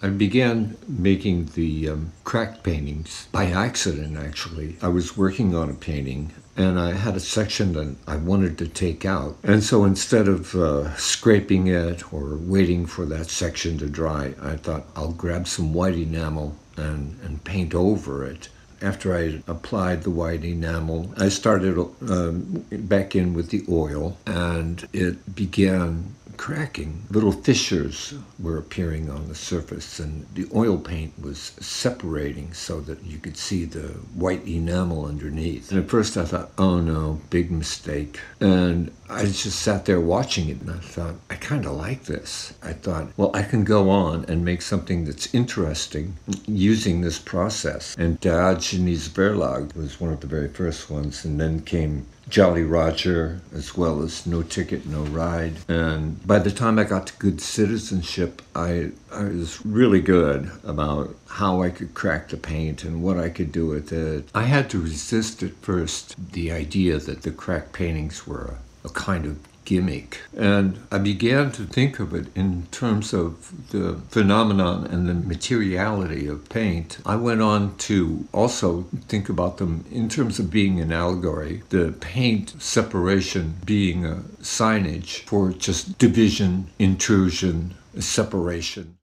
I began making the um, cracked paintings by accident, actually. I was working on a painting and I had a section that I wanted to take out. And so instead of uh, scraping it or waiting for that section to dry, I thought I'll grab some white enamel and, and paint over it after I applied the white enamel, I started um, back in with the oil and it began cracking. Little fissures were appearing on the surface, and the oil paint was separating so that you could see the white enamel underneath. And at first I thought, oh no, big mistake. And I just sat there watching it and I thought, I kind of like this. I thought, well, I can go on and make something that's interesting using this process. And Diogenes Verlag was one of the very first ones, and then came Jolly Roger, as well as No Ticket, No Ride. And by the time I got to Good Citizenship, I, I was really good about how I could crack the paint and what I could do with it. I had to resist at first the idea that the cracked paintings were a kind of gimmick. And I began to think of it in terms of the phenomenon and the materiality of paint. I went on to also think about them in terms of being an allegory, the paint separation being a signage for just division, intrusion, separation.